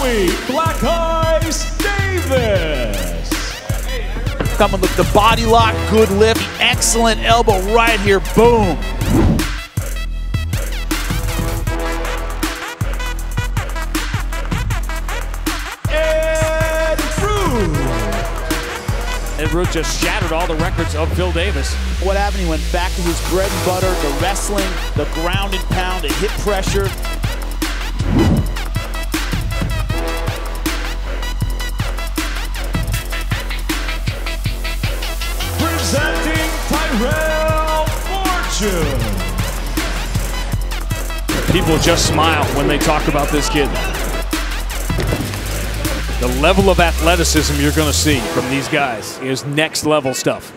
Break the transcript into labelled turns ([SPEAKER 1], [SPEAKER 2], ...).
[SPEAKER 1] Joey Black Eyes Davis.
[SPEAKER 2] Coming with the body lock, good lift, excellent elbow right here, boom.
[SPEAKER 1] Ed
[SPEAKER 3] Ruth. Ruth just shattered all the records of Phil Davis.
[SPEAKER 2] What happened? He went back to his bread and butter, the wrestling, the ground and pound, the hip pressure.
[SPEAKER 1] Tyrell Fortune.
[SPEAKER 3] People just smile when they talk about this kid. The level of athleticism you're going to see from these guys is next level stuff.